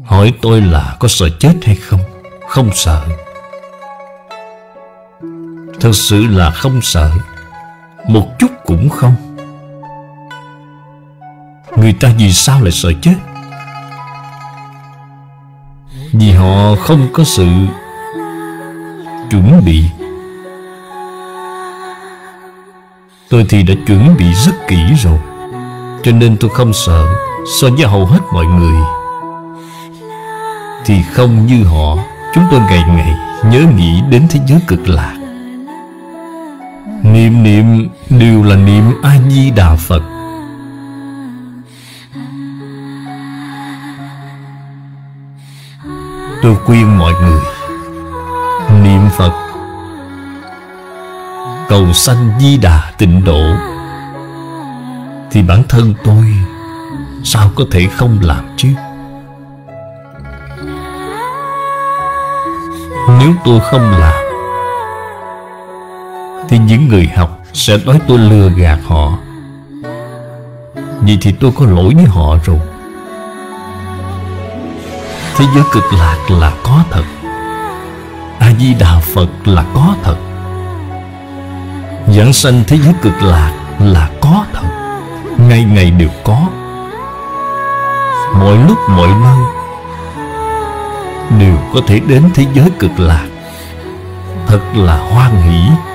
Hỏi tôi là có sợ chết hay không? Không sợ. Thật sự là không sợ. Một chút cũng không. Người ta vì sao lại sợ chết? Vì họ không có sự Chuẩn bị. Tôi thì đã chuẩn bị rất kỹ rồi, Cho nên tôi không sợ. So với hầu hết mọi người thì không như họ, Chúng tôi ngày ngày nhớ nghĩ đến thế giới cực lạc. Niệm niệm đều là niệm A-di-đà Phật. Tôi khuyên mọi người, Niệm Phật, Cầu sanh di đà tịnh độ. Thì bản thân tôi Sao có thể không làm chứ? Nếu tôi không làm, Thì những người học Sẽ nói tôi lừa gạt họ. Vậy thì tôi có lỗi với họ rồi. Thế giới cực lạc là có thật. A-di-đà Phật là có thật. Giảng sanh thế giới cực lạc là có thật. Ngày ngày đều có. Mọi lúc, mọi nơi Đều có thể đến thế giới cực lạc. Thật là hoan hỷ.